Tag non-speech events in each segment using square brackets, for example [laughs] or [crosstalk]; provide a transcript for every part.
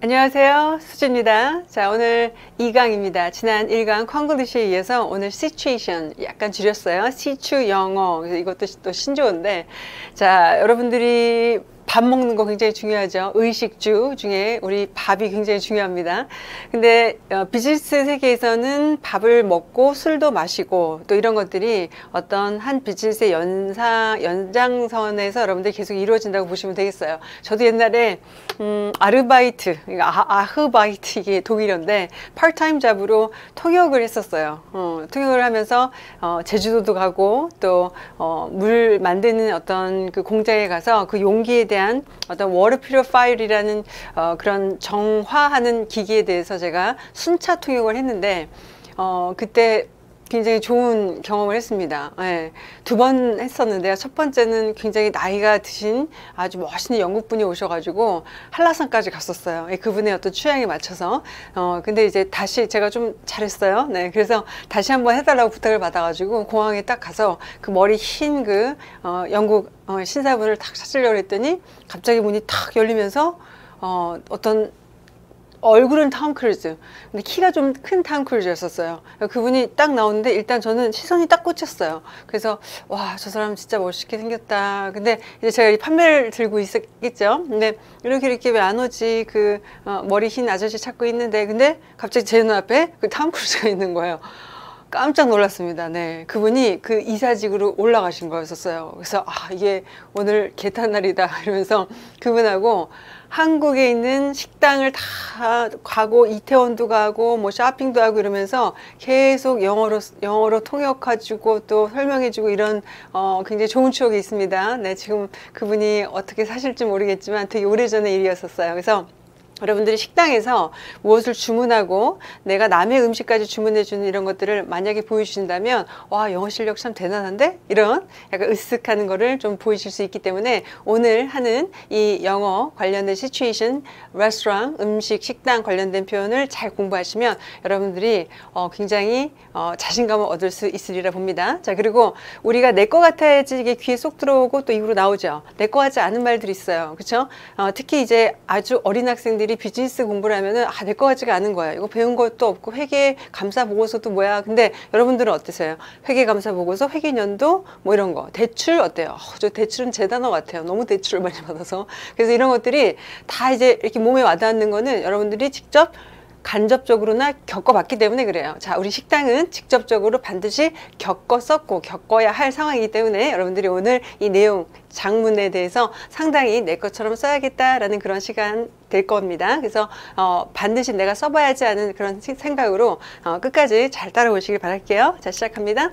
안녕하세요. 수지입니다. 자, 오늘 2강입니다. 지난 1강 콩글리시에 이어서 오늘 situation 약간 줄였어요. 시추 영어. 이것도 또 신조어인데 자, 여러분들이 밥 먹는 거 굉장히 중요하죠. 의식주 중에 우리 밥이 굉장히 중요합니다. 근데 어, 비즈니스 세계에서는 밥을 먹고 술도 마시고 또 이런 것들이 어떤 한 비즈니스의 연상, 연장선에서 여러분들이 계속 이루어진다고 보시면 되겠어요. 저도 옛날에 음, 아르바이트, 아, Arbeit 이게 독일어인데 part-time job으로 통역을 했었어요. 어, 통역을 하면서 어, 제주도도 가고 또 물 어, 만드는 어떤 그 공장에 가서 그 용기에 대한 대한 어떤 water purifier라는 어, 그런 정화하는 기기에 대해서 제가 순차 통역을 했는데 어, 그때 굉장히 좋은 경험을 했습니다. 네. 두번 했었는데요. 첫 번째는 굉장히 나이가 드신 아주 멋있는 영국 분이 오셔가지고 한라산까지 갔었어요. 네. 그분의 어떤 취향에 맞춰서. 어, 근데 이제 다시 제가 좀 잘했어요. 네. 그래서 다시 한번 해달라고 부탁을 받아가지고 공항에 딱 가서 그 머리 흰 그 어, 영국 어, 신사분을 딱 찾으려고 했더니 갑자기 문이 탁 열리면서 어, 어떤 얼굴은 탐 크루즈. 근데 키가 좀 큰 탐 크루즈였었어요. 그분이 딱 나오는데 일단 저는 시선이 딱 꽂혔어요. 그래서 와 저 사람 진짜 멋있게 생겼다. 근데 이제 제가 이 판매를 들고 있었겠죠? 근데 이렇게 이렇게 왜 안 오지? 그 어, 머리 흰 아저씨 찾고 있는데 근데 갑자기 제 눈앞에 그 탐 크루즈가 [laughs] 있는 거예요. 깜짝 놀랐습니다. 네. 그분이 그 이사직으로 올라가신 거였었어요. 그래서 아, 이게 오늘 개탄 날이다 [laughs] 이러면서 그분하고 한국에 있는 식당을 다 가고 이태원도 가고 뭐 쇼핑도 하고 이러면서 계속 영어로 영어로 통역해주고 또 설명해주고 이런 어 굉장히 좋은 추억이 있습니다. 네, 지금 그분이 어떻게 사실지 모르겠지만 되게 오래전의 일이었었어요. 그래서 여러분들이 식당에서 무엇을 주문하고 내가 남의 음식까지 주문해 주는 이런 것들을 만약에 보여주신다면 와 영어 실력 참 대단한데? 이런 약간 으쓱하는 거를 좀 보이실 수 있기 때문에 오늘 하는 이 영어 관련된 시츄에이션 레스토랑 음식 식당 관련된 표현을 잘 공부하시면 여러분들이 어, 굉장히 어, 자신감을 얻을 수 있으리라 봅니다. 자 그리고 우리가 내 거 같아야지 이게 귀에 쏙 들어오고 또 입으로 나오죠. 내거 같지 않은 말들이 있어요. 그렇죠 어, 특히 이제 아주 어린 학생들이 애들이 비즈니스 공부를 하면은 아, 내거 같지가 않은 거야. 이거 배운 것도 없고 회계 감사 보고서도 뭐야. 근데 여러분들은 어떠세요? 회계 감사 보고서, 회계년도 뭐 이런 거. 대출 어때요? 어, 저 대출은 제 단어 같아요. 너무 대출을 많이 받아서. 그래서 이런 것들이 다 이제 이렇게 몸에 와닿는 거는 여러분들이 직접 간접적으로나 겪어봤기 때문에 그래요. 자, 우리 식당은 직접적으로 반드시 겪었었고 겪어야 할 상황이기 때문에 여러분들이 오늘 이 내용 장문에 대해서 상당히 내 것처럼 써야겠다라는 그런 시간 될 겁니다. 그래서 어, 반드시 내가 써봐야지 하는 그런 생각으로 어, 끝까지 잘 따라오시길 바랄게요. 자, 시작합니다.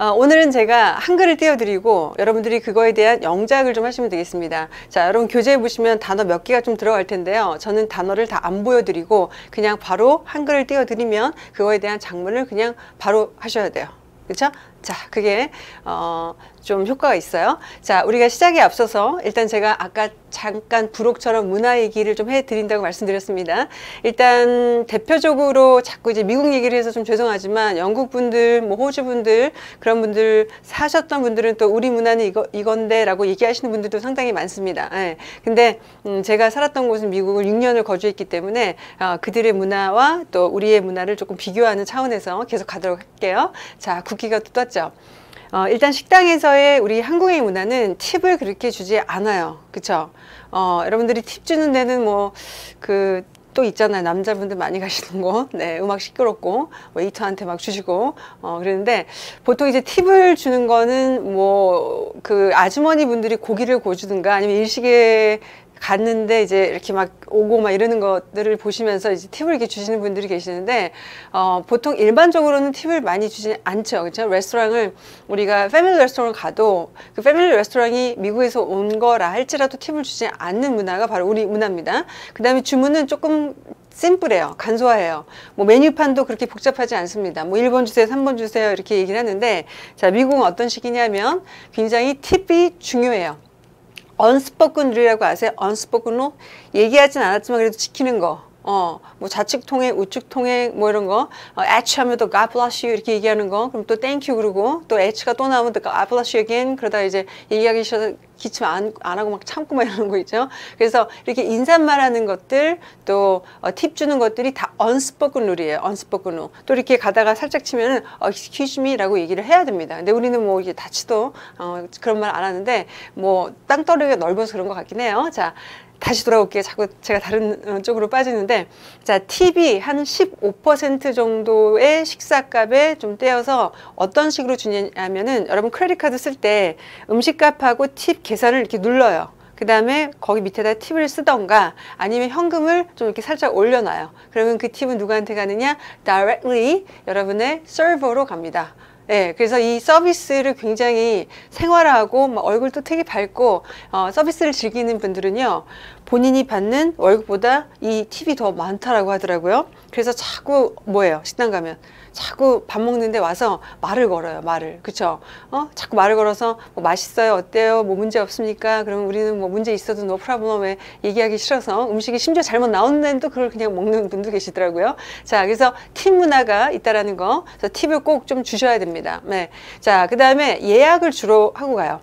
어, 오늘은 제가 한글을 띄워드리고 여러분들이 그거에 대한 영작을 좀 하시면 되겠습니다. 자, 여러분 교재에 보시면 단어 몇 개가 좀 들어갈 텐데요. 저는 단어를 다 안 보여드리고 그냥 바로 한글을 띄워드리면 그거에 대한 작문을 그냥 바로 하셔야 돼요. 그렇죠? 자, 그게 어, 좀 효과가 있어요. 자, 우리가 시작에 앞서서 일단 제가 아까 잠깐 부록처럼 문화 얘기를 좀 해드린다고 말씀드렸습니다. 일단 대표적으로 자꾸 이제 미국 얘기를 해서 좀 죄송하지만 영국 분들, 뭐 호주 분들 그런 분들 사셨던 분들은 또 우리 문화는 이거 이건데라고 얘기하시는 분들도 상당히 많습니다. 예. 근데 음, 제가 살았던 곳은 미국을 6년을 거주했기 때문에 어, 그들의 문화와 또 우리의 문화를 조금 비교하는 차원에서 계속 가도록 할게요. 자, 국기가 또 떴죠. 어, 일단 식당에서의 우리 한국의 문화는 팁을 그렇게 주지 않아요. 그쵸? 어, 여러분들이 팁 주는 데는 뭐, 그, 또 있잖아요. 남자분들 많이 가시는 곳. [laughs] 네, 음악 시끄럽고, 웨이터한테 막 주시고, 어, 그러는데, 보통 이제 팁을 주는 거는 뭐, 그 아주머니 분들이 고기를 구워주든가 아니면 일식에 갔는데 이제 이렇게 막 오고 막 이러는 것들을 보시면서 이제 팁을 이렇게 주시는 분들이 계시는데 어, 보통 일반적으로는 팁을 많이 주지 않죠. 그렇죠? 레스토랑을 우리가 패밀리 레스토랑 가도 그 패밀리 레스토랑이 미국에서 온 거라 할지라도 팁을 주지 않는 문화가 바로 우리 문화입니다. 그 다음에 주문은 조금 심플해요. 간소화해요. 뭐 메뉴판도 그렇게 복잡하지 않습니다. 뭐 1번 주세요, 3번 주세요 이렇게 얘기를 하는데 자 미국은 어떤 식이냐면 굉장히 팁이 중요해요. 언스포큰 룰이라고 아세요? 언스포큰 룰? 얘기하진 않았지만 그래도 지키는 거. 어, 뭐 좌측 통행, 우측 통행, 뭐 이런 거. 어, H 하면 또 God bless you 이렇게 얘기하는 거. 그럼 또 thank you 그러고 또 H가 또 나오면 또 God bless you again. 그러다 이제 얘기하기 싫어서 기침 안, 안 하고 막 참고 막 이러는 거 있죠. 그래서 이렇게 인사말 하는 것들 또 어, 팁 주는 것들이 다 unspoken 룰이에요. unspoken rule. 또 이렇게 가다가 살짝 치면은 어, excuse me라고 얘기를 해야 됩니다. 근데 우리는 뭐 이게 다치도 어, 그런 말 안 하는데 뭐 땅덩어리가 넓어서 그런 것 같긴 해요. 자. 다시 돌아올게요. 자꾸 제가 다른 어, 쪽으로 빠지는데, 자, 팁이 한 15% 정도의 식사값에 좀 떼어서 어떤 식으로 주냐면은 여러분 크레딧 카드 쓸 때 음식값하고 팁 계산을 이렇게 눌러요. 그 다음에 거기 밑에다 팁을 쓰던가 아니면 현금을 좀 이렇게 살짝 올려놔요. 그러면 그 팁은 누구한테 가느냐? directly 여러분의 서버로 갑니다. 네, 그래서 이 서비스를 굉장히 생활화하고 막 얼굴도 되게 밝고 어, 서비스를 즐기는 분들은요 본인이 받는 월급보다 이 팁이 더 많다라고 하더라고요. 그래서 자꾸 뭐예요 식당 가면 자꾸 밥 먹는데 와서 말을 걸어요 말을. 그쵸? 어? 자꾸 말을 걸어서 뭐 맛있어요 어때요? 뭐 문제 없습니까? 그러면 우리는 뭐 문제 있어도 no problem 왜 얘기하기 싫어서 음식이 심지어 잘못 나오는데도 그걸 그냥 먹는 분도 계시더라고요. 자 그래서 팁 문화가 있다라는 거. 그래서 팁을 꼭 좀 주셔야 됩니다. 네 자 그 다음에 예약을 주로 하고 가요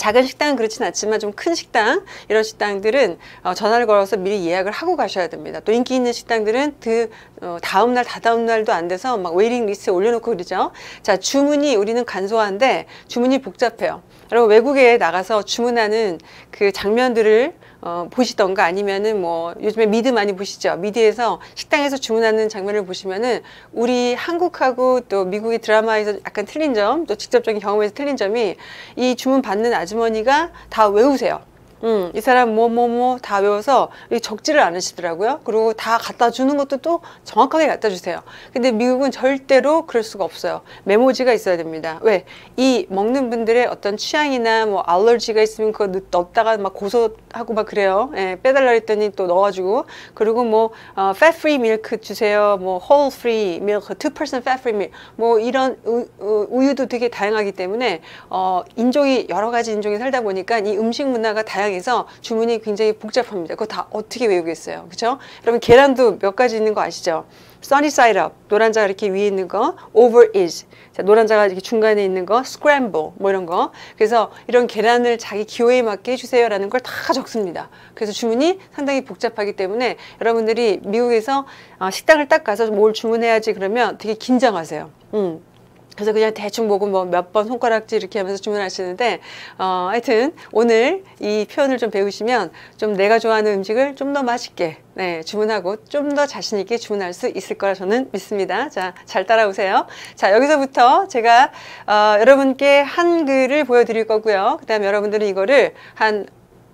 작은 식당은 그렇진 않지만 좀 큰 식당 이런 식당들은 어, 전화를 걸어서 미리 예약을 하고 가셔야 됩니다. 또 인기 있는 식당들은 그 어, 다음 날 다다음 날도 안 돼서 막 waiting list에 올려놓고 그러죠. 자 주문이 우리는 간소한데 주문이 복잡해요. 여러분 외국에 나가서 주문하는 그 장면들을 어, 보시던가 아니면은 뭐 요즘에 미드 많이 보시죠. 미드에서 식당에서 주문하는 장면을 보시면은 우리 한국하고 또 미국의 드라마에서 약간 틀린 점, 또 직접적인 경험에서 틀린 점이 이 주문 받는 아주머니가 다 외우세요. 음, 이 사람 뭐 뭐 뭐 다 외워서 적지를 않으시더라고요. 그리고 다 갖다 주는 것도 또 정확하게 갖다 주세요. 근데 미국은 절대로 그럴 수가 없어요. 메모지가 있어야 됩니다. 왜? 이 먹는 분들의 어떤 취향이나 뭐 allergy가 있으면 그거 넣었다가 막 고소하고 막 그래요. 예, 빼달라 했더니 또 넣어가지고 그리고 뭐 어, fat free milk 주세요. 뭐 whole free milk, 2% fat free milk 뭐 이런 우, 우, 유도 되게 다양하기 때문에 어, 인종이 여러 가지 인종이 살다 보니까 이 음식 문화가 다양 다양해서 주문이 굉장히 복잡합니다. 그거 다 어떻게 외우겠어요. 그렇죠? 여러분 계란도 몇 가지 있는 거 아시죠? sunny side up, 노란 자가 이렇게 위에 있는 거, over is, 자, 노란 자가 이렇게 중간에 있는 거, scramble, 뭐 이런 거. 그래서 이런 계란을 자기 기호에 맞게 해주세요라는 걸 다 적습니다. 그래서 주문이 상당히 복잡하기 때문에 여러분들이 미국에서 어, 식당을 딱 가서 뭘 주문해야지 그러면 되게 긴장하세요. 음. 그래서 그냥 대충 보고 뭐 몇 번 손가락질 이렇게 하면서 주문하시는데 어, 하여튼 오늘 이 표현을 좀 배우시면 좀 내가 좋아하는 음식을 좀 더 맛있게 네, 주문하고 좀 더 자신 있게 주문할 수 있을 거라 저는 믿습니다. 자, 잘 따라오세요. 자, 여기서부터 제가 어, 여러분께 한글을 보여드릴 거고요. 그 다음에 여러분들은 이거를 한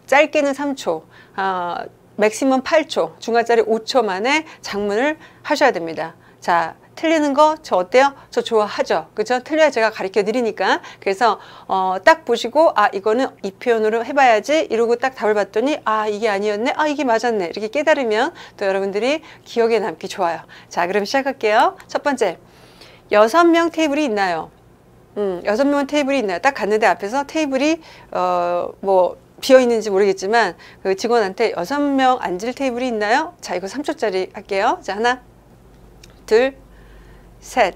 짧게는 3초, 어, 맥시멈 8초, 중간짜리 5초 만에 장문을 하셔야 됩니다. 자, 틀리는 거 저 어때요? 저 좋아하죠. 그죠? 틀려야 제가 가르쳐 드리니까. 그래서 어, 딱 보시고 아 이거는 이 표현으로 해봐야지 이러고 딱 답을 봤더니 아 이게 아니었네. 아 이게 맞았네. 이렇게 깨달으면 또 여러분들이 기억에 남기 좋아요. 자 그럼 시작할게요. 첫 번째 여섯 명 테이블이 있나요? 음, 여섯 명 테이블이 있나요? 딱 갔는데 앞에서 테이블이 어 뭐 비어 있는지 모르겠지만 그 직원한테 여섯 명 앉을 테이블이 있나요? 자 이거 3초짜리 할게요. 자 하나 둘 셋.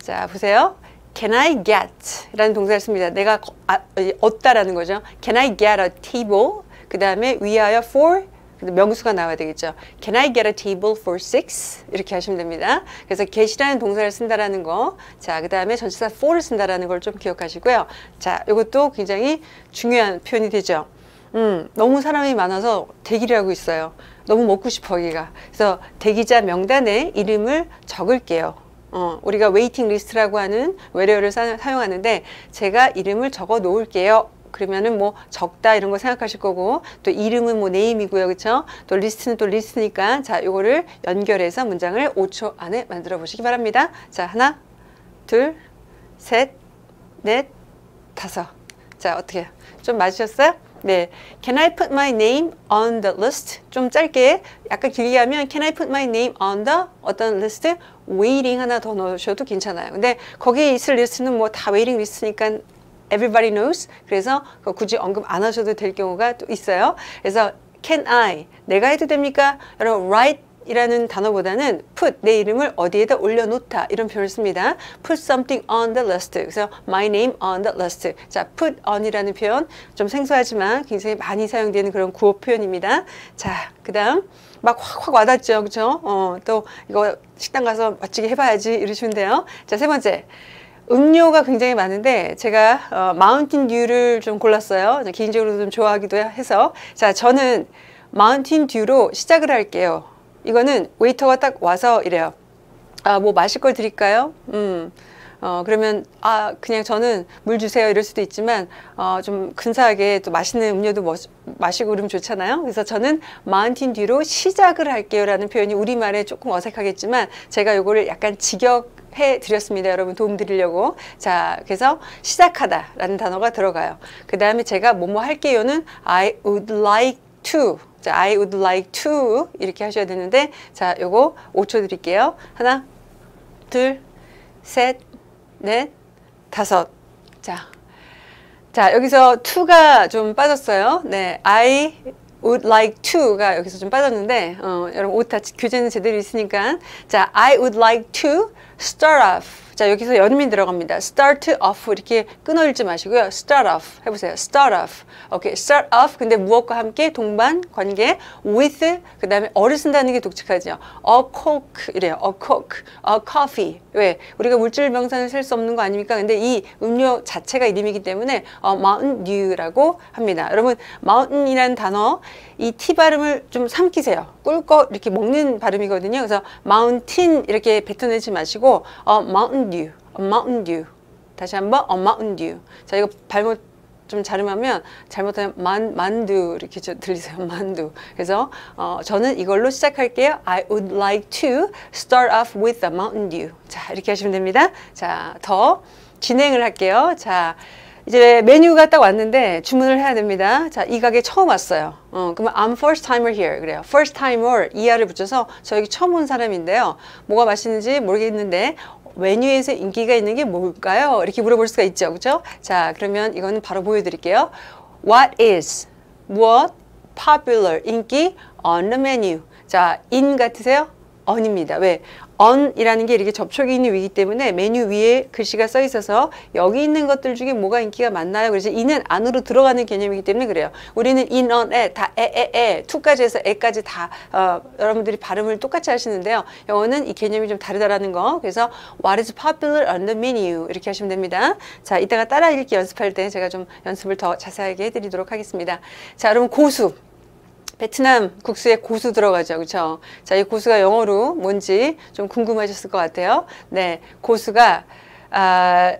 자, 보세요. Can I get? 라는 동사를 씁니다. 내가 아, 얻다라는 거죠. Can I get a table? 그 다음에 위하여 for 명수가 나와야 되겠죠. Can I get a table for six? 이렇게 하시면 됩니다. 그래서 get이라는 동사를 쓴다라는 거. 자, 그 다음에 전치사 for를 쓴다라는 걸 좀 기억하시고요. 자, 이것도 굉장히 중요한 표현이 되죠. 음, 너무 사람이 많아서 대기를 하고 있어요. 너무 먹고 싶어 여기가. 그래서 대기자 명단에 이름을 적을게요. 어, 우리가 waiting list라고 하는 외래어를 사, 용하는데 제가 이름을 적어 놓을게요. 그러면은 뭐 적다 이런 거 생각하실 거고 또 이름은 뭐 name이고요. 그렇죠? 또 리스트는 또 리스트니까 자, 요거를 연결해서 문장을 5초 안에 만들어 보시기 바랍니다. 자, 하나, 둘, 셋, 넷, 다섯. 자, 어떻게 좀 맞으셨어요? 네, Can I put my name on the list? 좀 짧게, 약간 길게 하면 Can I put my name on the 어떤 list? waiting 하나 더 넣으셔도 괜찮아요. 근데 거기에 있을 리스트는 뭐 다 waiting 리스트니까 everybody knows. 그래서 굳이 언급 안 하셔도 될 경우가 또 있어요. 그래서 can I 내가 해도 됩니까? 여러분 write 이라는 단어보다는 put 내 이름을 어디에다 올려놓다 이런 표현을 씁니다. put something on the list. 그래서 my name on the list. 자, put on이라는 표현 좀 생소하지만 굉장히 많이 사용되는 그런 구호 표현입니다. 자, 그다음 막 확확 와닿죠, 그렇죠? 어, 또 이거 식당 가서 멋지게 해봐야지 이러시면 돼요. 자, 세 번째. 음료가 굉장히 많은데 제가 어, 마운틴 듀를 좀 골랐어요. 개인적으로 좀 좋아하기도 해서 자 저는 마운틴 듀로 시작을 할게요. 이거는 웨이터가 딱 와서 이래요. 아, 뭐 마실 걸 드릴까요? 음. 어, 그러면, 아, 그냥 저는 물 주세요. 이럴 수도 있지만, 어, 좀 근사하게 또 맛있는 음료도 뭐, 마시고 그러면 좋잖아요. 그래서 저는 마운틴 뒤로 시작을 할게요. 라는 표현이 우리말에 조금 어색하겠지만, 제가 요거를 약간 직역 해 드렸습니다. 여러분 도움 드리려고. 자, 그래서 시작하다 라는 단어가 들어가요. 그 다음에 제가 뭐뭐 할게요는 I would like to. 자, I would like to 이렇게 하셔야 되는데 자, 요거 5초 드릴게요. 하나, 둘, 셋, 넷, 다섯. 자, 자 여기서 to가 좀 빠졌어요. 네, I would like to가 여기서 좀 빠졌는데 어, 여러분 오타 교재는 제대로 있으니까 자, I would like to start off. 자, 여기서 연음이 들어갑니다. start off 이렇게 끊어 읽지 마시고요. start off 해보세요. start off. 오케이, start off. 근데 무엇과 함께 동반 관계 with 그 다음에 어를 쓴다는 게 독특하죠. a coke 이래요. a coke, a coffee. 왜? 우리가 물질 명사는 셀수 없는 거 아닙니까? 근데 이 음료 자체가 이름이기 때문에 어, Mountain Dew라고 합니다. 여러분, mountain이라는 단어 이 T 발음을 좀 삼키세요. 꿀꺽 이렇게 먹는 발음이거든요. 그래서 mountain 이렇게 뱉어내지 마시고 어, mountain dew, mountain dew. 다시 한번 a mountain dew. 자, 이거 발못 좀 자름하면 잘못하면 만, 만두 이렇게 들리세요 만두 그래서 어, 저는 이걸로 시작할게요 I would like to start off with a mountain dew 자 이렇게 하시면 됩니다 자더 진행을 할게요 자 이제 메뉴가 딱 왔는데 주문을 해야 됩니다. 자, 이 가게 처음 왔어요. 어, 그러면 I'm first timer here. 그래요. first timer 이하를 붙여서 저 여기 처음 온 사람인데요. 뭐가 맛있는지 모르겠는데 메뉴에서 인기가 있는 게 뭘까요? 이렇게 물어볼 수가 있죠. 그죠? 자, 그러면 이거는 바로 보여드릴게요. What is? 무엇? popular. 인기? on the menu. 자, in 같으세요? on입니다. 왜? On이라는 게 이렇게 접촉이 있는 위기 때문에 메뉴 위에 글씨가 써 있어서 여기 있는 것들 중에 뭐가 인기가 많나요? 그래서 이는 안으로 들어가는 개념이기 때문에 그래요. 우리는 in, on, 에, 다 에, 에, 에, to까지 해서 에까지 다 어, 여러분들이 발음을 똑같이 하시는데요. 영어는 이 개념이 좀 다르다라는 거. 그래서 what is popular on the menu 이렇게 하시면 됩니다. 자, 이따가 따라 읽기 연습할 때 제가 좀 연습을 더 자세하게 해드리도록 하겠습니다. 자, 여러분 고수. 베트남 국수에 고수 들어가죠. 그렇죠? 자, 이 고수가 영어로 뭔지 좀 궁금하셨을 것 같아요. 네, 고수가 아,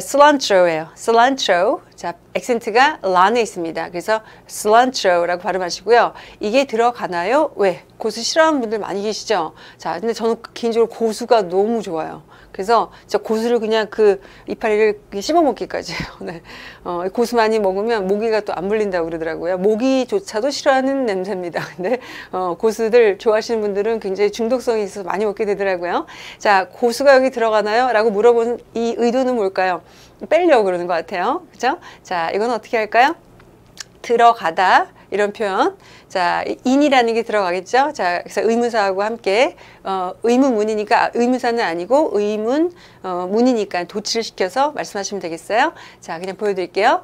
cilantро예요. cilantro. 자, 액센트가 란에 있습니다. 그래서 cilantro라고 발음하시고요. 이게 들어가나요? 왜? 고수 싫어하는 분들 많이 계시죠? 자, 근데 저는 개인적으로 고수가 너무 좋아요. 그래서 저 고수를 그냥 그 이파리를 씹어 먹기까지. [laughs] 네. 어, 고수 많이 먹으면 모기가 또 안 물린다고 그러더라고요. 모기조차도 싫어하는 냄새입니다. [laughs] 근데 어, 고수들 좋아하시는 분들은 굉장히 중독성이 있어서 많이 먹게 되더라고요. 자, 고수가 여기 들어가나요? 라고 물어본 이 의도는 뭘까요? 빼려고 그러는 것 같아요. 그죠? 자, 이건 어떻게 할까요? 들어가다 이런 표현. 자, 인이라는 게 들어가겠죠. 자, 그래서 의문사하고 함께 어, 의문문이니까 의문사는 아니고 의문 어, 문이니까 도치를 시켜서 말씀하시면 되겠어요. 자, 그냥 보여드릴게요.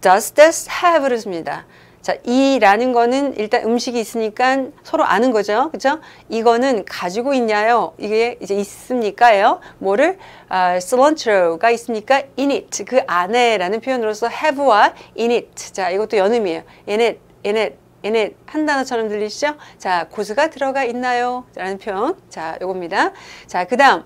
Does this have를 씁니다. 자, 이라는 거는 일단 음식이 있으니까 서로 아는 거죠. 그죠? 이거는 가지고 있냐요? 이게 이제 있습니까요? 뭐를? 아, cilantro가 있습니까? in it. 그 안에라는 표현으로서 have와 in it. 자, 이것도 연음이에요. in it, in it 한 단어처럼 들리시죠? 자, 고수가 들어가 있나요? 라는 표현. 자, 요겁니다. 자, 그 다음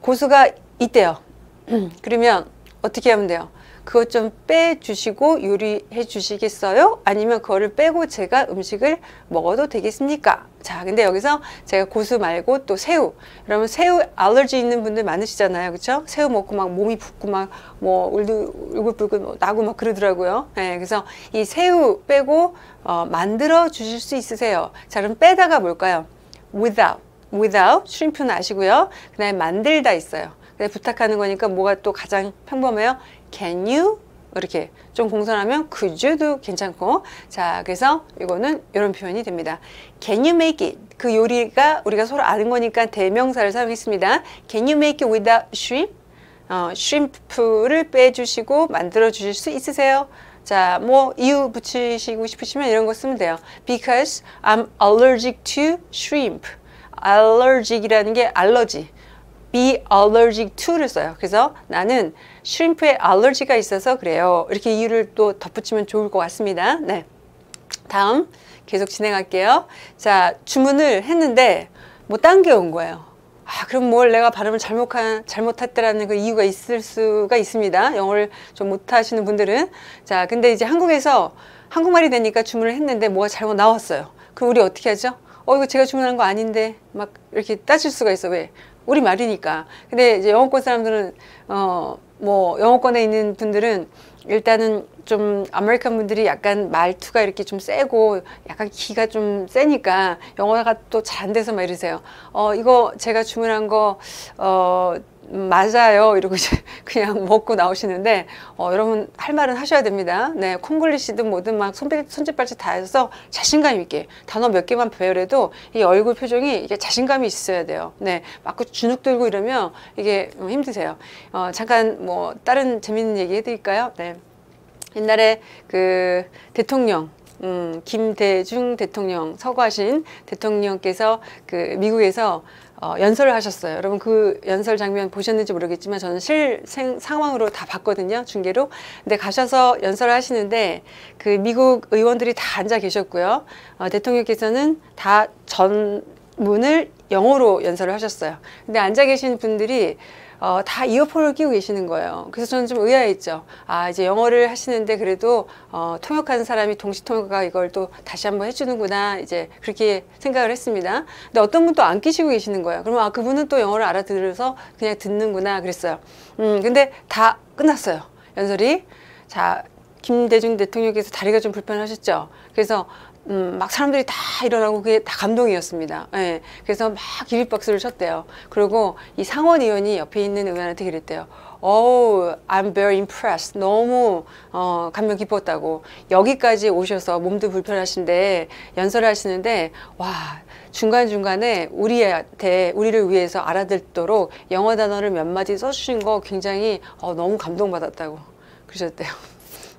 고수가 있대요. [clears throat] 그러면 어떻게 하면 돼요? 그것 좀 빼주시고 요리해 주시겠어요? 아니면 그거를 빼고 제가 음식을 먹어도 되겠습니까? 자, 근데 여기서 제가 고수 말고 또 새우. 그러면 새우 알러지 있는 분들 많으시잖아요. 그쵸? 새우 먹고 막 몸이 붓고 막 뭐 울긋불긋 뭐 나고 막 그러더라고요. 네, 그래서 이 새우 빼고 어, 만들어 주실 수 있으세요? 자, 그럼 빼다가 뭘까요? without. without. 슈림프는 아시고요. 그 다음에 만들다 있어요. 부탁하는 거니까 뭐가 또 가장 평범해요? Can you 이렇게 좀 공손하면 could you도 괜찮고 자 그래서 이거는 이런 표현이 됩니다. Can you make it? 그 요리가 우리가 서로 아는 거니까 대명사를 사용했습니다. Can you make it without shrimp? 어, shrimp를 빼주시고 만들어 주실 수 있으세요? 자, 뭐 이유 붙이시고 싶으시면 이런 거 쓰면 돼요. Because I'm allergic to shrimp. allergic이라는 게 알러지. Be allergic to를 써요. 그래서 나는 shrimp에 알러지가 있어서 그래요. 이렇게 이유를 또 덧붙이면 좋을 것 같습니다. 네. 다음 계속 진행할게요. 자, 주문을 했는데 뭐 딴 게 온 거예요. 아, 그럼 뭘 내가 발음을 잘못한, 잘못했다라는 그 이유가 있을 수가 있습니다. 영어를 좀 못하시는 분들은. 자, 근데 이제 한국에서 한국말이 되니까 주문을 했는데 뭐가 잘못 나왔어요. 그럼 우리 어떻게 하죠? 어, 이거 제가 주문한 거 아닌데 막 이렇게 따질 수가 있어. 왜? 우리 말이니까. 근데 이제 영어권 사람들은, 어, 뭐, 영어권에 있는 분들은 일단은 좀 American 분들이 약간 말투가 이렇게 좀 세고 약간 기가 좀 세니까 영어가 또 잘 안 돼서 막 이러세요. 어, 이거 제가 주문한 거, 어, 맞아요. 이러고 이제 [laughs] 그냥 먹고 나오시는데, 어, 여러분 할 말은 하셔야 됩니다. 네, 콩글리시든 뭐든 막 손짓, 손짓 발짓 다 해서 자신감 있게 단어 몇 개만 배우래도 이 얼굴 표정이 이게 자신감이 있어야 돼요. 네, 막 주눅 들고 이러면 이게 힘드세요. 어, 잠깐 뭐 다른 재밌는 얘기 해드릴까요? 네. 옛날에 그 대통령 음, 김대중 대통령 서거하신 대통령께서 그 미국에서 어, 연설을 하셨어요. 여러분 그 연설 장면 보셨는지 모르겠지만 저는 실생 상황으로 다 봤거든요. 중계로. 근데 가셔서 연설을 하시는데 그 미국 의원들이 다 앉아 계셨고요. 어, 대통령께서는 다 전문을 영어로 연설을 하셨어요. 근데 앉아 계신 분들이 어, 다 이어폰을 끼고 계시는 거예요. 그래서 저는 좀 의아했죠. 아, 이제 영어를 하시는데 그래도 어, 통역하는 사람이 동시통역가 이걸 또 다시 한번 해주는구나. 이제 그렇게 생각을 했습니다. 근데 어떤 분도 안 끼시고 계시는 거예요. 그러면 아, 그분은 또 영어를 알아들어서 그냥 듣는구나. 그랬어요. 음, 근데 다 끝났어요. 연설이. 자, 김대중 대통령께서 다리가 좀 불편하셨죠. 그래서 음, 막 사람들이 다 일어나고 그게 다 감동이었습니다. 예. 그래서 막 기립박수를 쳤대요. 그리고 이 상원 의원이 옆에 있는 의원한테 그랬대요. Oh, I'm very impressed. 너무 어, 감명 깊었다고. 여기까지 오셔서 몸도 불편하신데 연설을 하시는데 와 중간중간에 우리한테 우리를 위해서 알아듣도록 영어 단어를 몇 마디 써 주신 거 굉장히 어, 너무 감동받았다고 그러셨대요.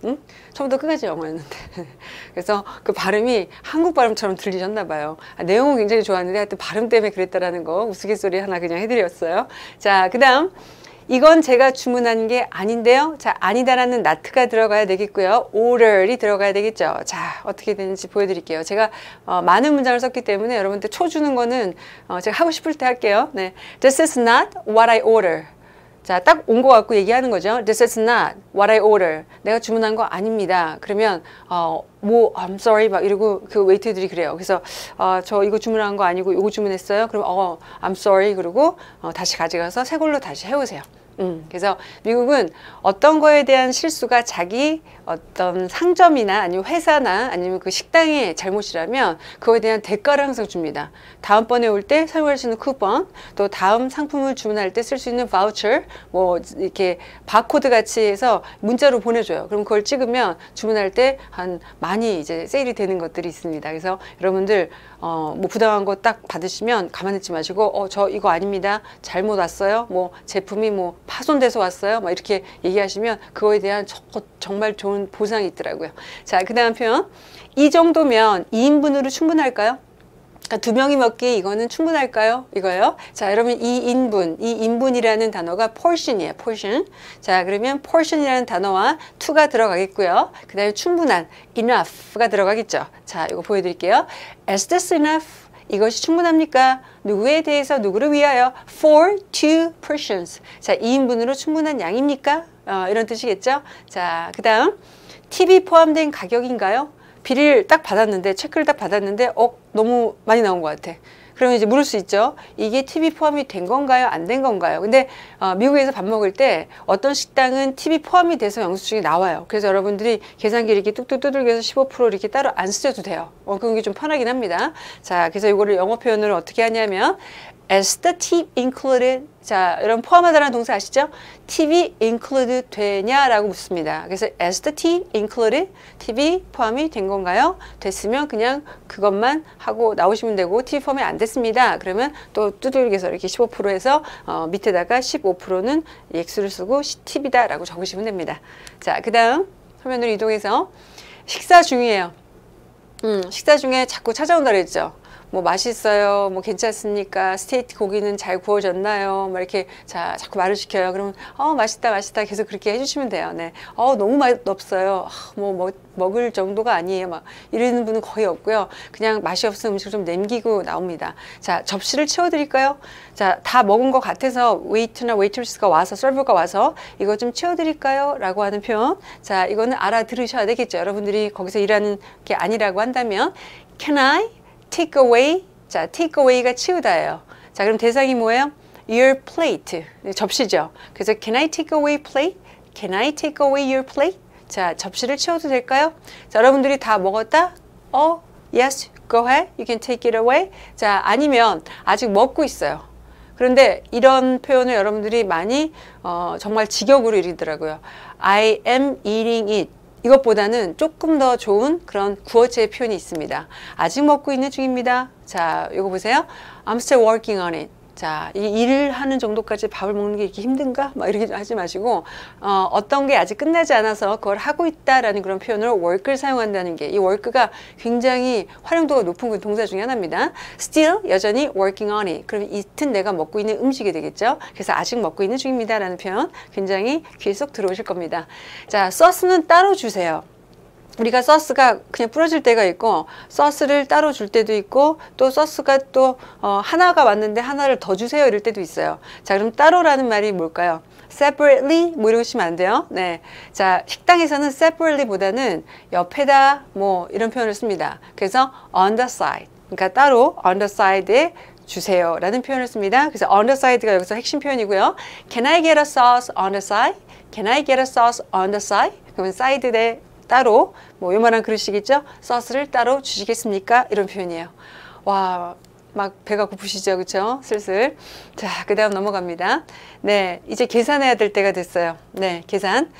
응? 처음부터 끝까지 영어였는데 [laughs] 그래서 그 발음이 한국 발음처럼 들리셨나 봐요 아, 내용은 굉장히 좋았는데 하여튼 발음 때문에 그랬다라는 거 우스갯소리 하나 그냥 해드렸어요 자그 다음 이건 제가 주문한 게 아닌데요. 자, 아니다라는 나트가 들어가야 되겠고요. order이 들어가야 되겠죠. 자, 어떻게 되는지 보여드릴게요. 제가 어, 많은 문장을 썼기 때문에 여러분들 초 주는 거는 어, 제가 하고 싶을 때 할게요. 네, This is not what I order. 자, 딱온거 같고 얘기하는 거죠. This is not what I order. 내가 주문한 거 아닙니다. 그러면 어, 뭐 I'm sorry 막 이러고 그 웨이트들이 그래요. 그래서 어, 저 이거 주문한 거 아니고 이거 주문했어요. 그럼 어 I'm sorry 그러고 어, 다시 가져가서 새 걸로 다시 해오세요. 음, 그래서 미국은 어떤 거에 대한 실수가 자기 어떤 상점이나 아니면 회사나 아니면 그 식당의 잘못이라면 그거에 대한 대가를 항상 줍니다. 다음번에 올 때 사용할 수 있는 쿠폰, 또 다음 상품을 주문할 때 쓸 수 있는 바우처, 뭐 이렇게 바코드 같이 해서 문자로 보내줘요. 그럼 그걸 찍으면 주문할 때 한 많이 이제 세일이 되는 것들이 있습니다. 그래서 여러분들 어, 뭐 부당한 거 딱 받으시면 가만히 있지 마시고 어, 저 이거 아닙니다. 잘못 왔어요. 뭐 제품이 뭐 파손돼서 왔어요. 막 이렇게 얘기하시면 그거에 대한 저, 정말 좋은 보상이 있더라고요. 자, 그 다음 표현. 이 정도면 2인분으로 충분할까요? 그러니까 두 명이 먹기 이거는 충분할까요? 이거요. 자, 여러분 이 인분, 이 인분이라는 단어가 portion이에요. portion. 자, 그러면 portion이라는 단어와 to가 들어가겠고요. 그다음에 충분한 enough가 들어가겠죠. 자, 이거 보여드릴게요. Is this enough? 이것이 충분합니까? 누구에 대해서 누구를 위하여? For two persons. 자, 2인분으로 충분한 양입니까? 어, 이런 뜻이겠죠? 자, 그 다음 TV 포함된 가격인가요? 비리를 딱 받았는데 체크를 딱 받았는데 어 너무 많이 나온 것 같아. 그러면 이제 물을 수 있죠. 이게 TV 포함이 된 건가요? 안 된 건가요? 근데 어, 미국에서 밥 먹을 때 어떤 식당은 TV 포함이 돼서 영수증이 나와요. 그래서 여러분들이 계산기 이렇게 뚝뚝 두들겨서 15% 이렇게 따로 안 쓰셔도 돼요. 어, 그런 게 좀 편하긴 합니다. 자, 그래서 이거를 영어 표현으로 어떻게 하냐면 as the tip included 자, 여러분 포함하다라는 동사 아시죠? 팁이 include 되냐라고 묻습니다. 그래서 as the tip included 팁이 포함이 된 건가요? 됐으면 그냥 그것만 하고 나오시면 되고 팁 포함이 안 됐습니다. 그러면 또 두들겨서 이렇게 15%에서 어, 밑에다가 15%는 액수를 쓰고 팁이다라고 적으시면 됩니다. 자, 그 다음 화면으로 이동해서 식사 중이에요. 음, 식사 중에 자꾸 찾아온다 그랬죠. 뭐 맛있어요, 뭐 괜찮습니까? 스테이크 고기는 잘 구워졌나요? 막 이렇게 자 자꾸 말을 시켜요. 그러면 어 맛있다 맛있다 계속 그렇게 해주시면 돼요. 네, 어 너무 맛 없어요. 아, 뭐 먹, 먹을 정도가 아니에요. 막 이러는 분은 거의 없고요. 그냥 맛이 없으면 음식을 좀 남기고 나옵니다. 자 접시를 채워드릴까요? 자 다 먹은 것 같아서 웨이터나 웨이트리스가 와서 서버가 와서 이거 좀 채워드릴까요?라고 하는 표현. 자 이거는 알아들으셔야 되겠죠. 여러분들이 거기서 일하는 게 아니라고 한다면 Can I take away. 자, take away가 치우다예요. 자, 그럼 대상이 뭐예요? Your plate. 접시죠. 그래서 can I take away plate? Can I take away your plate? 자, 접시를 치워도 될까요? 자, 여러분들이 다 먹었다? 어, yes, go ahead. You can take it away. 자, 아니면 아직 먹고 있어요. 그런데 이런 표현을 여러분들이 많이 어, 정말 직역으로 읽더라고요. I am eating it. 이것보다는 조금 더 좋은 그런 구어체의 표현이 있습니다. 아직 먹고 있는 중입니다. 자, 이거 보세요. I'm still working on it. 자, 이 일을 하는 정도까지 밥을 먹는 게 이렇게 힘든가? 막 이렇게 하지 마시고, 어, 어떤 게 아직 끝나지 않아서 그걸 하고 있다라는 그런 표현으로 work를 사용한다는 게, 이 work가 굉장히 활용도가 높은 그 동사 중에 하나입니다. still, 여전히 working on it. 그럼 it은 내가 먹고 있는 음식이 되겠죠? 그래서 아직 먹고 있는 중입니다. 라는 표현 굉장히 귀에 쏙 들어오실 겁니다. 자, 소스는 따로 주세요. 우리가 소스가 그냥 뿌려질 때가 있고 소스를 따로 줄 때도 있고 또 소스가 또 어, 하나가 왔는데 하나를 더 주세요 이럴 때도 있어요. 자 그럼 따로라는 말이 뭘까요? separately 뭐 이러시면 안 돼요. 네. 자 식당에서는 separately 보다는 옆에다 뭐 이런 표현을 씁니다. 그래서 on the side. 그러니까 따로 on the side에 주세요 라는 표현을 씁니다. 그래서 on the side가 여기서 핵심 표현이고요. Can I get a sauce on the side? Can I get a sauce on the side? 그러면 사이드에 따로 뭐 요만한 그릇이겠죠? 소스를 따로 주시겠습니까? 이런 표현이에요. 와, 막 배가 고프시죠? 그쵸? 슬슬. 자, 그 다음 넘어갑니다. 네, 이제 계산해야 될 때가 됐어요. 네, 계산.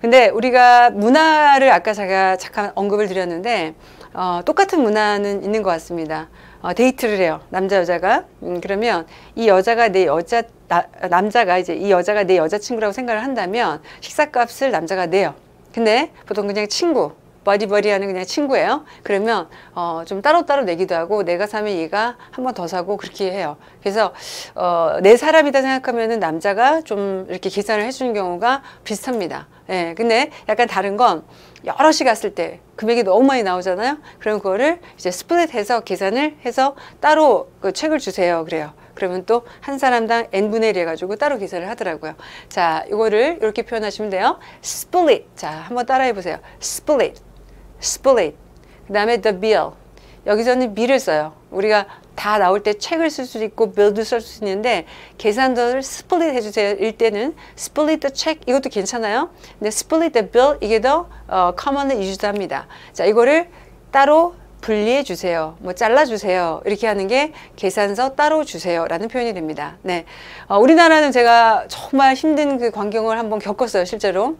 근데 우리가 문화를 아까 제가 잠깐 언급을 드렸는데 어, 똑같은 문화는 있는 것 같습니다. 어, 데이트를 해요. 남자 여자가. 음, 그러면 이 여자가 내 여자 나, 남자가 이제 이 여자가 내 여자친구라고 생각을 한다면 식사값을 남자가 내요. 근데 보통 그냥 친구 버디버디 하는 그냥 친구예요. 그러면 어, 좀 따로따로 내기도 하고 내가 사면 얘가 한 번 더 사고 그렇게 해요. 그래서 어, 내 사람이다 생각하면은 남자가 좀 이렇게 계산을 해주는 경우가 비슷합니다. 예, 근데 약간 다른 건 여럿이 갔을 때 금액이 너무 많이 나오잖아요. 그럼 그거를 이제 스플릿해서 계산을 해서 따로 그 책을 주세요. 그래요. 그러면 또 한 사람당 n분의 1 해가지고 따로 계산을 하더라고요. 자, 이거를 이렇게 표현하시면 돼요. split. 자, 한번 따라해 보세요. split, split. 그 다음에 the bill. 여기서는 bill을 써요. 우리가 다 나올 때 책을 쓸 수도 있고 bill도 쓸수 있는데 계산서를 split 해주세요. 일 때는 split the check 이것도 괜찮아요. 근데 split the bill 이게 더 어, commonly 합니다. 자, 이거를 따로 분리해 주세요. 뭐 잘라 주세요. 이렇게 하는 게 계산서 따로 주세요라는 표현이 됩니다. 네. 어, 우리나라는 제가 정말 힘든 그 광경을 한번 겪었어요, 실제로.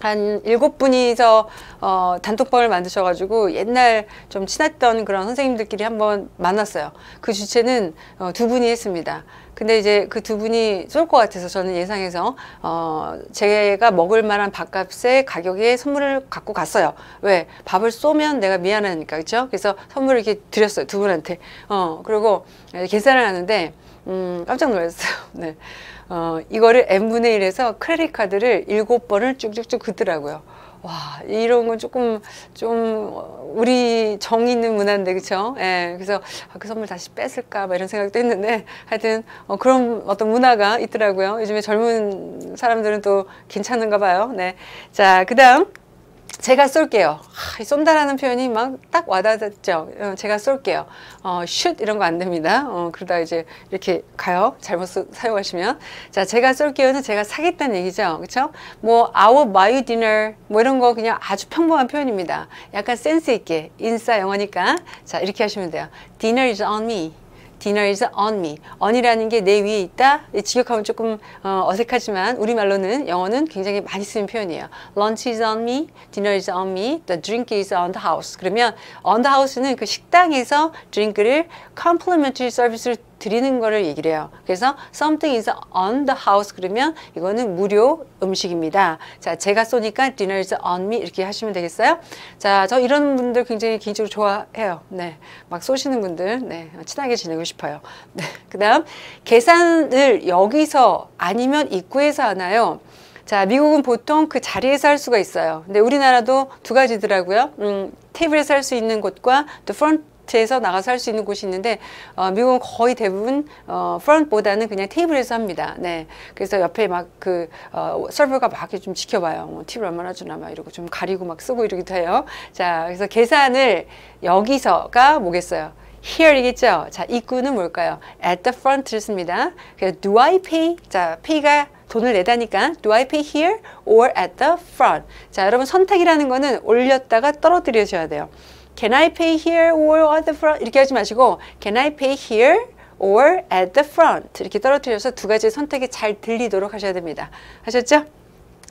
한 일곱 분이서 어, 단톡방을 만드셔가지고 옛날 좀 친했던 그런 선생님들끼리 한번 만났어요. 그 주체는 어, 두 분이 했습니다. 근데 이제 그 두 분이 쏠 것 같아서 저는 예상해서 어 제가 먹을 만한 밥값의 가격에 선물을 갖고 갔어요. 왜 밥을 쏘면 내가 미안하니까 그렇죠? 그래서 선물을 이렇게 드렸어요 두 분한테. 어 그리고 계산을 하는데 음 깜짝 놀랐어요. [laughs] 네. 어 이거를 n분의 1에서 크레딧 카드를 일곱 번을 쭉쭉쭉 긋더라고요. 와 이런 건 조금 좀 우리 정 있는 문화인데 그쵸? 예, 그래서 아, 그 선물 다시 뺏을까 막 이런 생각도 했는데 하여튼 어, 그런 어떤 문화가 있더라고요. 요즘에 젊은 사람들은 또 괜찮은가 봐요. 네, 자 그다음 제가 쏠게요. 아, 쏜다라는 표현이 막 딱 와닿았죠. 어, 제가 쏠게요. 어, 슛 이런 거 안 됩니다. 어, 그러다 이제 이렇게 가요. 잘못 쓰, 사용하시면. 자, 제가 쏠게요는 제가 사겠다는 얘기죠. 그렇죠? 뭐 buy you dinner 뭐 이런 거 그냥 아주 평범한 표현입니다. 약간 센스 있게 인싸 영어니까 자, 이렇게 하시면 돼요. Dinner is on me. Dinner is on me. on이라는 게 내 위에 있다. 직역하면 조금 어, 어색하지만 우리말로는 영어는 굉장히 많이 쓰는 표현이에요. lunch is on me, dinner is on me, the drink is on the house. 그러면 on the house는 그 식당에서 드링크를 complimentary 서비스를 드리는 거를 얘기를 해요. 그래서 something is on the house 그러면 이거는 무료 음식입니다. 자, 제가 쏘니까 dinner is on me 이렇게 하시면 되겠어요? 자, 저 이런 분들 굉장히 개인적으로 좋아해요. 네. 막 쏘시는 분들, 네. 친하게 지내고 싶어요. 네. 그 다음, 계산을 여기서 아니면 입구에서 하나요? 자, 미국은 보통 그 자리에서 할 수가 있어요. 근데 우리나라도 두 가지더라고요. 음, 테이블에서 할 수 있는 곳과 또 프런트 에서 나가서 할 수 있는 곳이 있는데 어, 미국은 거의 대부분 어, 프런트보다는 그냥 테이블에서 합니다. 네, 그래서 옆에 막그 어, 서버가 막 이렇게 좀 지켜봐요. 뭐 팁을 얼마나 주나 막 이러고 좀 가리고 막 쓰고 이러기도 해요. 자, 그래서 계산을 여기서가 뭐겠어요? here이겠죠. 자, 입구는 뭘까요? at the front를 씁니다. 그래서 do I pay? 자, pay가 돈을 내다니까 do I pay here or at the front? 자, 여러분 선택이라는 거는 올렸다가 떨어뜨려줘야 돼요. Can I pay here or at the front? 이렇게 하지 마시고 Can I pay here or at the front? 이렇게 떨어뜨려서 두 가지 선택이 잘 들리도록 하셔야 됩니다. 하셨죠?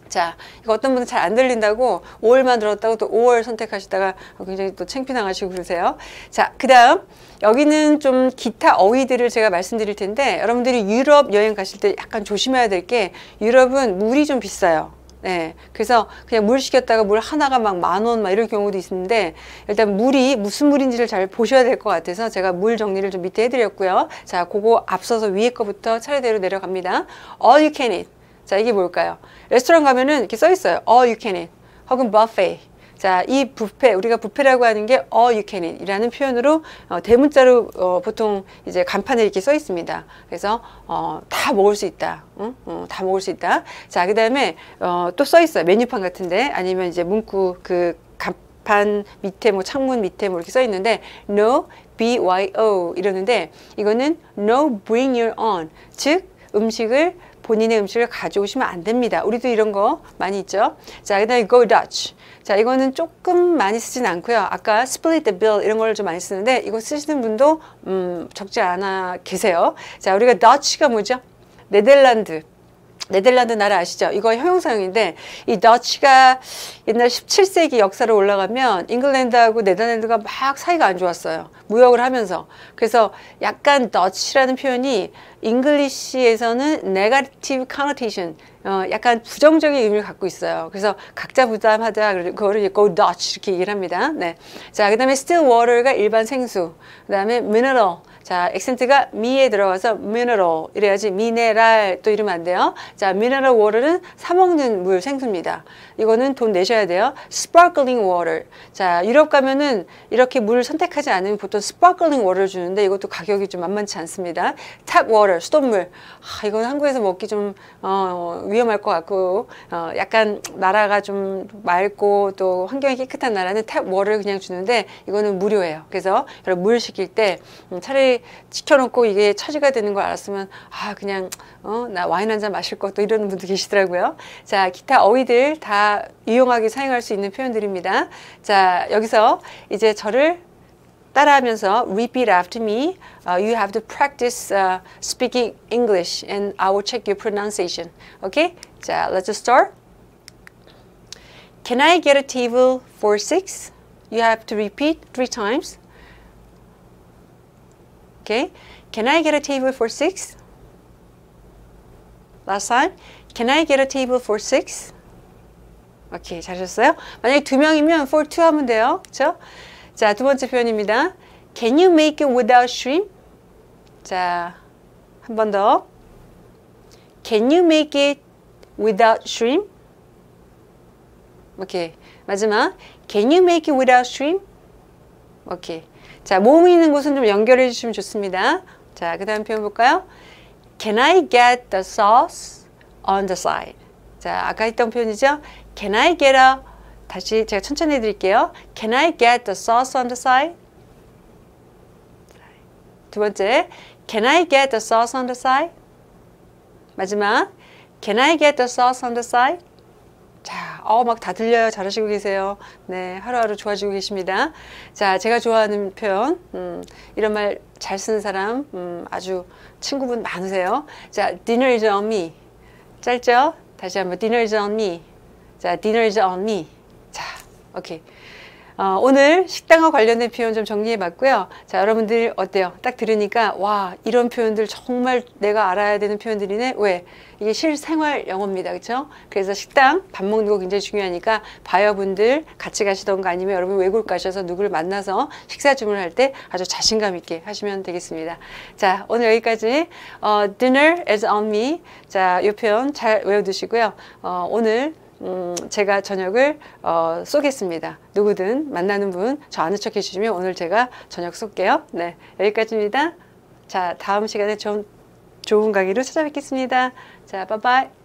자, 이거 어떤 분은 잘 안 들린다고 5월만 들었다고 또 5월 선택하시다가 굉장히 또 창피당하시고 그러세요. 자, 그 다음 여기는 좀 기타 어휘들을 제가 말씀드릴 텐데 여러분들이 유럽 여행 가실 때 약간 조심해야 될 게 유럽은 물이 좀 비싸요. 네. 그래서 그냥 물 시켰다가 물 하나가 막 만 원 막 이럴 경우도 있는데 일단 물이 무슨 물인지를 잘 보셔야 될 것 같아서 제가 물 정리를 좀 밑에 해드렸고요. 자, 그거 앞서서 위에 거부터 차례대로 내려갑니다. All you can eat. 자, 이게 뭘까요? 레스토랑 가면은 이렇게 써 있어요. All you can eat. 혹은 buffet. 자, 이 뷔페, 우리가 뷔페라고 하는 게 all you can eat 이라는 표현으로 어, 대문자로 어, 보통 이제 간판에 이렇게 써 있습니다. 그래서 어, 다 먹을 수 있다. 응? 어, 다 먹을 수 있다. 자, 그 다음에 어, 또 써 있어요. 메뉴판 같은데 아니면 이제 문구 그 간판 밑에 뭐 창문 밑에 뭐 이렇게 써 있는데 no, BYO 이러는데 이거는 no bring your own. 즉, 음식을 본인의 음식을 가져오시면 안 됩니다. 우리도 이런 거 많이 있죠. 자, 그 다음에 go Dutch. 자, 이거는 조금 많이 쓰진 않고요. 아까 split the bill 이런 걸 좀 많이 쓰는데 이거 쓰시는 분도 음, 적지 않아 계세요. 자, 우리가 Dutch가 뭐죠? 네덜란드. 네덜란드 나라 아시죠? 이거 형용사용인데 이 더치가 옛날 17세기 역사로 올라가면 잉글랜드하고 네덜란드가 막 사이가 안 좋았어요. 무역을 하면서. 그래서 약간 Dutch라는 표현이 English에서는 negative connotation 어, 약간 부정적인 의미를 갖고 있어요. 그래서 각자 부담하자 그거를 go Dutch 이렇게 얘기를 합니다. 네. 자, 그 다음에 still water가 일반 생수. 그 다음에 mineral 자, 액센트가 미에 들어가서 mineral 이래야지 미네랄 또 이러면 안 돼요. 자, mineral water는 사 먹는 물 생수입니다. 이거는 돈 내셔야 돼요. sparkling water. 자, 유럽 가면은 이렇게 물을 선택하지 않으면 보통 sparkling water 주는데 이것도 가격이 좀 만만치 않습니다. tap water, 수돗물. 아, 이건 한국에서 먹기 좀 어, 위험할 것 같고 어, 약간 나라가 좀 맑고 또 환경이 깨끗한 나라는 탭 water를 그냥 주는데 이거는 무료예요. 그래서 여러분 물 시킬 때 음, 차라리 지켜놓고 이게 차지가 되는 걸 알았으면 아 그냥 어, 나 와인 한 잔 마실 것도 이러는 분도 계시더라고요. 자 기타 어휘들 다 유용하게 사용할 수 있는 표현들입니다. 자 여기서 이제 저를 따라하면서 repeat after me. Uh, you have to practice uh, speaking English and I will check your pronunciation. Okay? 자, let's start. Can I get a table for six? You have to repeat three times. Okay. Can I get a table for six? Last time. Can I get a table for six? 오케이, 잘하셨어요? 만약에 두 명이면 for two 하면 돼요. 그렇죠? 자, 두 번째 표현입니다. Can you make it without shrimp? 자, 한 번 더. Can you make it without shrimp? 오케이. 마지막. Can you make it without shrimp? 오케이. 자, 모음 있는 곳은 좀 연결해 주시면 좋습니다. 자, 그 다음 표현 볼까요? Can I get the sauce on the side? 자, 아까 했던 표현이죠? Can I get a 다시 제가 천천히 해드릴게요. Can I get the sauce on the side? 두 번째, Can I get the sauce on the side? 마지막, Can I get the sauce on the side? 자, 어, 막 다 들려요. 잘하시고 계세요. 네, 하루하루 좋아지고 계십니다. 자, 제가 좋아하는 표현, 음, 이런 말 잘 쓰는 사람, 음, 아주 친구분 많으세요. 자, dinner is on me. 짧죠? 다시 한번 dinner is on me. 자, dinner is on me. 자, 오케이. 어, 오늘 식당과 관련된 표현 좀 정리해 봤고요. 자, 여러분들 어때요? 딱 들으니까, 와, 이런 표현들 정말 내가 알아야 되는 표현들이네? 왜? 이게 실생활 영어입니다. 그쵸? 그래서 식당, 밥 먹는 거 굉장히 중요하니까, 바이어분들 같이 가시던가 아니면 여러분 외국 가셔서 누구를 만나서 식사 주문을 할때 아주 자신감 있게 하시면 되겠습니다. 자, 오늘 여기까지, 어, dinner is on me. 자, 이 표현 잘 외워 두시고요. 어, 오늘 음, 제가 저녁을 어, 쏘겠습니다. 누구든 만나는 분 저 아는 척 해주시면 오늘 제가 저녁 쏠게요. 네, 여기까지입니다. 자, 다음 시간에 좀 좋은 강의로 찾아뵙겠습니다. 자, 빠바이.